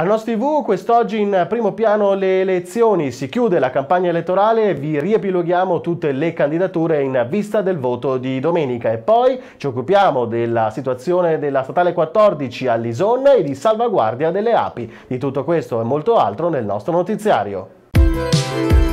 Al nostro TV quest'oggi in primo piano le elezioni, si chiude la campagna elettorale vi riepiloghiamo tutte le candidature in vista del voto di domenica e poi ci occupiamo della situazione della statale 14 a Lison e di salvaguardia delle api. Di tutto questo e molto altro nel nostro notiziario.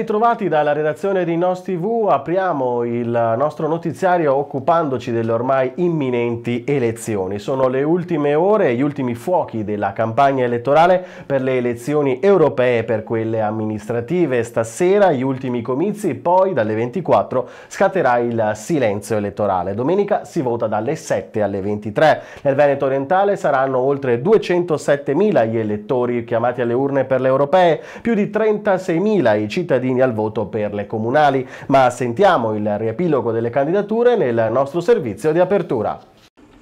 Ritrovati dalla redazione di Nos TV, apriamo il nostro notiziario occupandoci delle ormai imminenti elezioni. Sono le ultime ore, gli ultimi fuochi della campagna elettorale per le elezioni europee e per quelle amministrative. Stasera gli ultimi comizi, poi dalle 24 scatterà il silenzio elettorale. Domenica si vota dalle 7 alle 23. Nel Veneto orientale saranno oltre 207.000 gli elettori chiamati alle urne per le europee, più di 36.000 i cittadini cittadini al voto per le comunali, ma sentiamo il riepilogo delle candidature nel nostro servizio di apertura.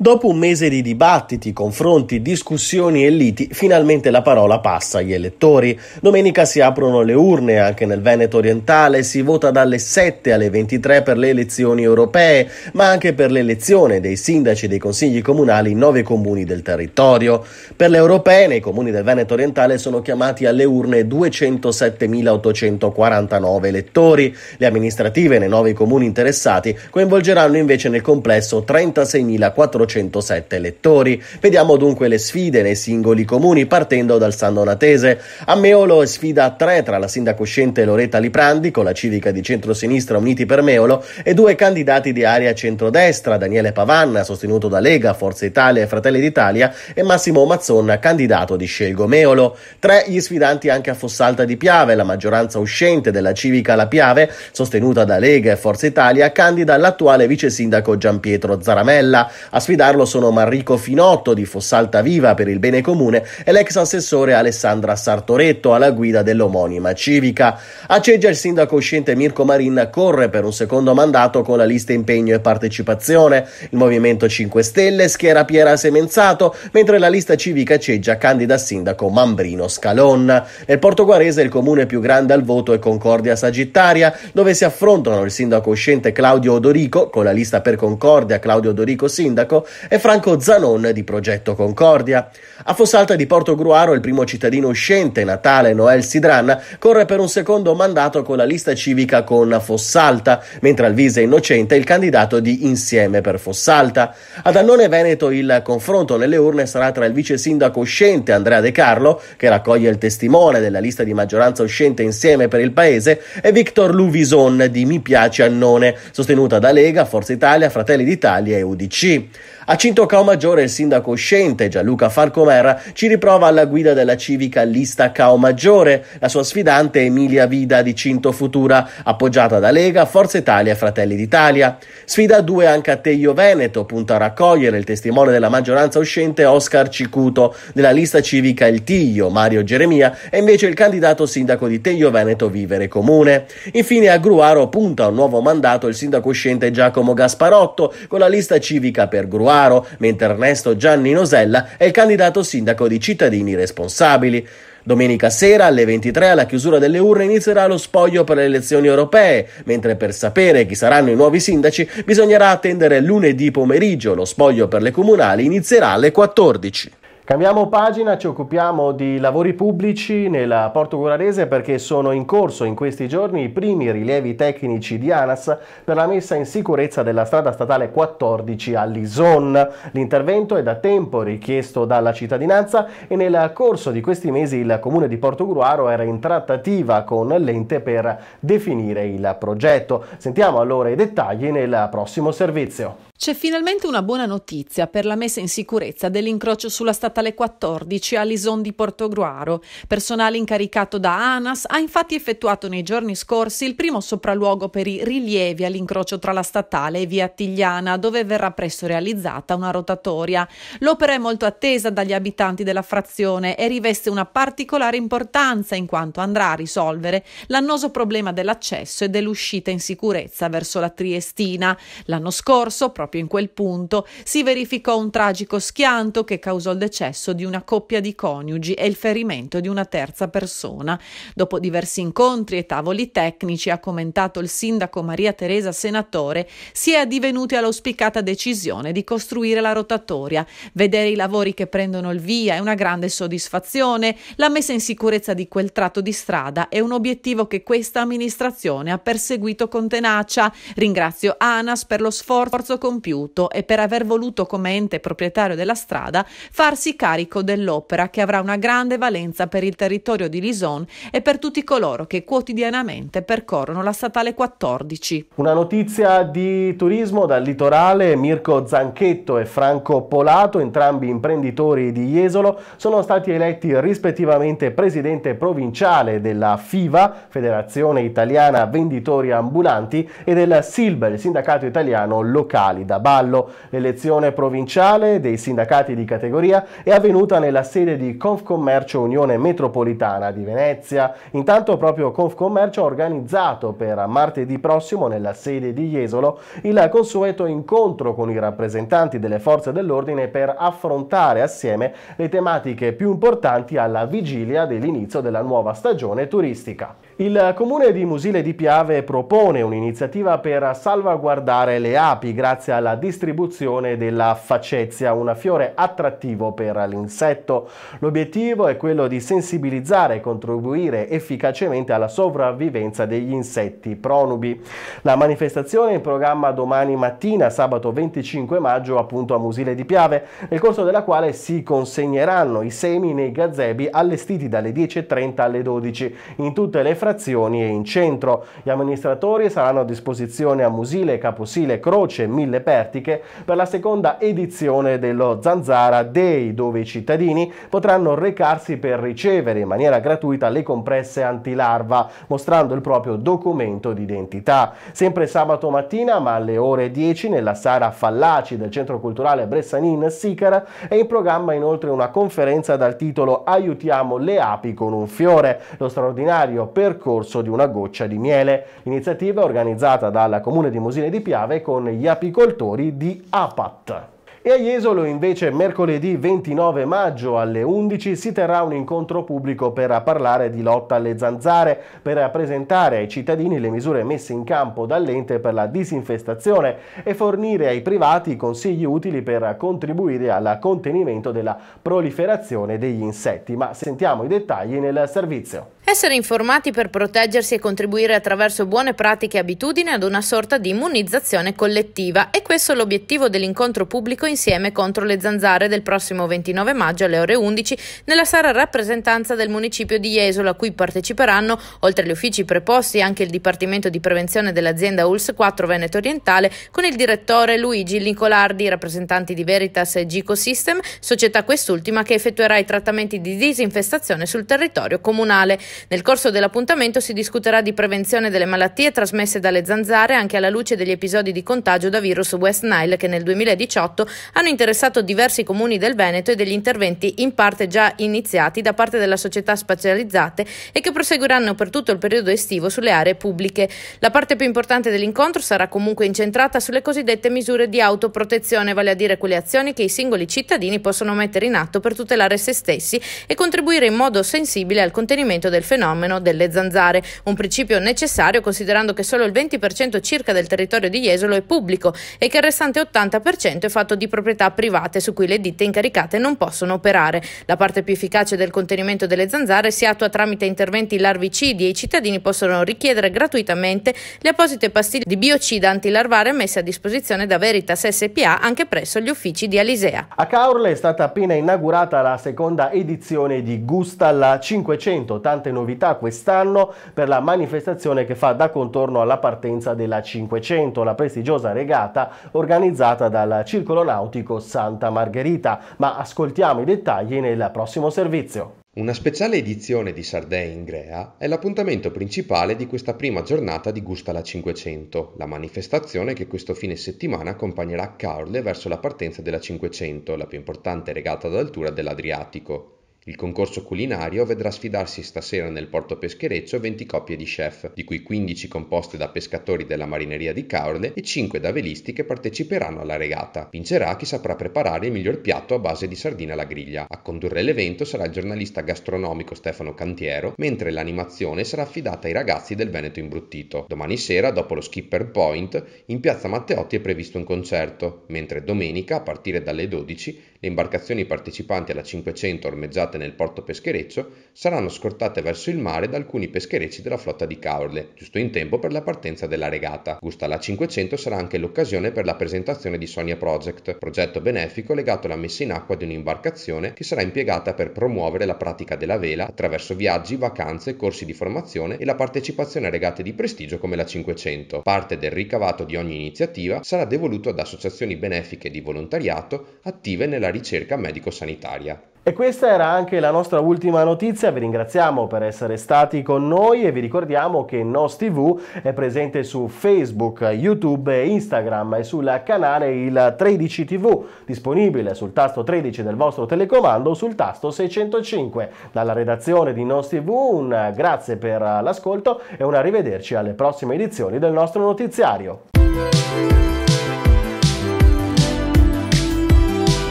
Dopo un mese di dibattiti, confronti, discussioni e liti, finalmente la parola passa agli elettori. Domenica si aprono le urne anche nel Veneto orientale, si vota dalle 7 alle 23 per le elezioni europee, ma anche per l'elezione dei sindaci e dei consigli comunali in nove comuni del territorio. Per le europee, nei comuni del Veneto orientale sono chiamati alle urne 207.849 elettori. Le amministrative nei nove comuni interessati coinvolgeranno invece nel complesso 36.400 407 elettori. Vediamo dunque le sfide nei singoli comuni partendo dal San Donatese. A Meolo è sfida a tre tra la sindaco uscente Loretta Liprandi con la civica di centrosinistra Uniti per Meolo e due candidati di area centrodestra, Daniele Pavanna sostenuto da Lega, Forza Italia e Fratelli d'Italia e Massimo Mazzonna candidato di Scelgo Meolo. Tre gli sfidanti anche a Fossalta di Piave, la maggioranza uscente della civica La Piave, sostenuta da Lega e Forza Italia, candida l'attuale vice sindaco Giampietro Zaramella. A sfidare sfidarlo sono Marrico Finotto di Fossalta Viva per il bene comune e l'ex assessore Alessandra Sartoretto alla guida dell'omonima civica. A Ceggia il sindaco uscente Mirko Marin corre per un secondo mandato con la lista impegno e partecipazione. Il Movimento 5 Stelle schiera Piera Semenzato, mentre la lista civica Ceggia candida sindaco Mambrino Scalon. Nel Portoguarese il comune più grande al voto è Concordia Sagittaria, dove si affrontano il sindaco uscente Claudio Odorico con la lista per Concordia Claudio Odorico sindaco e Franco Zanon di Progetto Concordia. A Fossalta di Porto Gruaro il primo cittadino uscente, Natale Noel Sidran, corre per un secondo mandato con la lista civica con Fossalta, mentre al Vise Innocente il candidato di Insieme per Fossalta. Ad Annone Veneto il confronto nelle urne sarà tra il vice sindaco uscente Andrea De Carlo, che raccoglie il testimone della lista di maggioranza uscente Insieme per il Paese, e Victor Luvison di Mi Piace Annone, sostenuta da Lega, Forza Italia, Fratelli d'Italia e UDC. A Cinto Cao Maggiore il sindaco uscente Gianluca Falcomer ci riprova alla guida della civica lista Cao Maggiore, la sua sfidante Emilia Vida di Cinto Futura, appoggiata da Lega, Forza Italia e Fratelli d'Italia. Sfida 2 anche a Teio Veneto, punta a raccogliere il testimone della maggioranza uscente Oscar Cicuto della lista civica Il Tiglio, Mario Geremia, e invece il candidato sindaco di Teio Veneto Vivere Comune. Infine a Gruaro punta a un nuovo mandato il sindaco uscente Giacomo Gasparotto con la lista civica per Gruaro Faro, mentre Ernesto Gianni Nosella è il candidato sindaco di Cittadini Responsabili. Domenica sera alle 23 alla chiusura delle urne inizierà lo spoglio per le elezioni europee, mentre per sapere chi saranno i nuovi sindaci bisognerà attendere lunedì pomeriggio. Lo spoglio per le comunali inizierà alle 14. Cambiamo pagina, ci occupiamo di lavori pubblici nel Porto Guararese perché sono in corso in questi giorni i primi rilievi tecnici di ANAS per la messa in sicurezza della strada statale 14 a Lison. L'intervento è da tempo richiesto dalla cittadinanza e nel corso di questi mesi il comune di Porto Gruaro era in trattativa con l'ente per definire il progetto. Sentiamo allora i dettagli nel prossimo servizio. C'è finalmente una buona notizia per la messa in sicurezza dell'incrocio sulla statale 14 a Lison di Portogruaro. Personale incaricato da ANAS ha infatti effettuato nei giorni scorsi il primo sopralluogo per i rilievi all'incrocio tra la statale e via Attigliana, dove verrà presto realizzata una rotatoria. L'opera è molto attesa dagli abitanti della frazione e riveste una particolare importanza in quanto andrà a risolvere l'annoso problema dell'accesso e dell'uscita in sicurezza verso la Triestina. L'anno scorso, proprio in quel punto si verificò un tragico schianto che causò il decesso di una coppia di coniugi e il ferimento di una terza persona. Dopo diversi incontri e tavoli tecnici, ha commentato il sindaco Maria Teresa Senatore, si è addivenuti all'auspicata decisione di costruire la rotatoria. Vedere i lavori che prendono il via è una grande soddisfazione. La messa in sicurezza di quel tratto di strada è un obiettivo che questa amministrazione ha perseguito con tenacia. Ringrazio ANAS per lo sforzo compiuto e per aver voluto come ente proprietario della strada farsi carico dell'opera che avrà una grande valenza per il territorio di Lison e per tutti coloro che quotidianamente percorrono la statale 14. Una notizia di turismo dal litorale, Mirko Zanchetto e Franco Polato, entrambi imprenditori di Jesolo, sono stati eletti rispettivamente presidente provinciale della FIVA, Federazione Italiana Venditori Ambulanti, e del SILB, il sindacato italiano locali da ballo. L'elezione provinciale dei sindacati di categoria è avvenuta nella sede di Confcommercio Unione Metropolitana di Venezia. Intanto proprio Confcommercio ha organizzato per martedì prossimo nella sede di Jesolo il consueto incontro con i rappresentanti delle forze dell'ordine per affrontare assieme le tematiche più importanti alla vigilia dell'inizio della nuova stagione turistica. Il comune di Musile di Piave propone un'iniziativa per salvaguardare le api grazie alla distribuzione della facezia, un fiore attrattivo per l'insetto. L'obiettivo è quello di sensibilizzare e contribuire efficacemente alla sopravvivenza degli insetti pronubi. La manifestazione è in programma domani mattina, sabato 25 maggio, appunto a Musile di Piave, nel corso della quale si consegneranno i semi nei gazebi allestiti dalle 10.30 alle 12 in tutte le frazioni e in centro. Gli amministratori saranno a disposizione a Musile, Caposile, Croce Mille Pertiche per la seconda edizione dello Zanzara Day, dove i cittadini potranno recarsi per ricevere in maniera gratuita le compresse antilarva, mostrando il proprio documento d'identità. Sempre sabato mattina, ma alle ore 10, nella Sara Fallaci del Centro Culturale Bressanin Sicara, è in programma inoltre una conferenza dal titolo Aiutiamo le api con un fiore, lo straordinario percorso di una goccia di miele. L'iniziativa è organizzata dal Comune di Musine di Piave con gli apicoltori di APAT. E a Jesolo invece mercoledì 29 maggio alle 11 si terrà un incontro pubblico per parlare di lotta alle zanzare, per presentare ai cittadini le misure messe in campo dall'ente per la disinfestazione e fornire ai privati consigli utili per contribuire al contenimento della proliferazione degli insetti. Ma sentiamo i dettagli nel servizio. Essere informati per proteggersi e contribuire attraverso buone pratiche e abitudini ad una sorta di immunizzazione collettiva e questo è l'obiettivo dell'incontro pubblico insieme contro le zanzare del prossimo 29 maggio alle ore 11 nella sala rappresentanza del municipio di Jesolo a cui parteciperanno oltre agli uffici preposti anche il Dipartimento di Prevenzione dell'azienda ULS 4 Veneto Orientale con il direttore Luigi Nicolardi, rappresentanti di Veritas e Gico System, società quest'ultima che effettuerà i trattamenti di disinfestazione sul territorio comunale. Nel corso dell'appuntamento si discuterà di prevenzione delle malattie trasmesse dalle zanzare anche alla luce degli episodi di contagio da virus West Nile che nel 2018 hanno interessato diversi comuni del Veneto e degli interventi in parte già iniziati da parte della società specializzate e che proseguiranno per tutto il periodo estivo sulle aree pubbliche. La parte più importante dell'incontro sarà comunque incentrata sulle cosiddette misure di autoprotezione, vale a dire quelle azioni che i singoli cittadini possono mettere in atto per tutelare se stessi e contribuire in modo sensibile al contenimento del fenomeno delle zanzare, un principio necessario considerando che solo il 20% circa del territorio di Jesolo è pubblico e che il restante 80% è fatto di proprietà private su cui le ditte incaricate non possono operare. La parte più efficace del contenimento delle zanzare si attua tramite interventi larvicidi e i cittadini possono richiedere gratuitamente le apposite pastiglie di biocida antilarvare messe a disposizione da Veritas SPA anche presso gli uffici di Alisea. A Caorle è stata appena inaugurata la seconda edizione di Gusta alla 500, tante novità quest'anno per la manifestazione che fa da contorno alla partenza della 500, la prestigiosa regata organizzata dal Circolo Nautico Santa Margherita. Ma ascoltiamo i dettagli nel prossimo servizio. Una speciale edizione di Sardegna in Grea è l'appuntamento principale di questa prima giornata di Gusta la 500, la manifestazione che questo fine settimana accompagnerà Caorle verso la partenza della 500, la più importante regata d'altura dell'Adriatico. Il concorso culinario vedrà sfidarsi stasera nel porto peschereccio 20 coppie di chef, di cui 15 composte da pescatori della marineria di Caorle e 5 da velisti che parteciperanno alla regata. Vincerà chi saprà preparare il miglior piatto a base di sardina alla griglia. A condurre l'evento sarà il giornalista gastronomico Stefano Cantiero, mentre l'animazione sarà affidata ai ragazzi del Veneto Imbruttito. Domani sera, dopo lo Skipper Point, in piazza Matteotti è previsto un concerto, mentre domenica, a partire dalle 12, le imbarcazioni partecipanti alla 500 ormeggiate nel porto peschereccio saranno scortate verso il mare da alcuni pescherecci della flotta di Caorle, giusto in tempo per la partenza della regata. Gusta alla 500 sarà anche l'occasione per la presentazione di Sonia Project, progetto benefico legato alla messa in acqua di un'imbarcazione che sarà impiegata per promuovere la pratica della vela attraverso viaggi, vacanze, corsi di formazione e la partecipazione a regate di prestigio come la 500. Parte del ricavato di ogni iniziativa sarà devoluto ad associazioni benefiche di volontariato attive nella della ricerca medico-sanitaria. E questa era anche la nostra ultima notizia, vi ringraziamo per essere stati con noi e vi ricordiamo che NOS TV è presente su Facebook, YouTube e Instagram e sul canale il 13 TV, disponibile sul tasto 13 del vostro telecomando sul tasto 605. Dalla redazione di NOS TV un grazie per l'ascolto e un arrivederci alle prossime edizioni del nostro notiziario.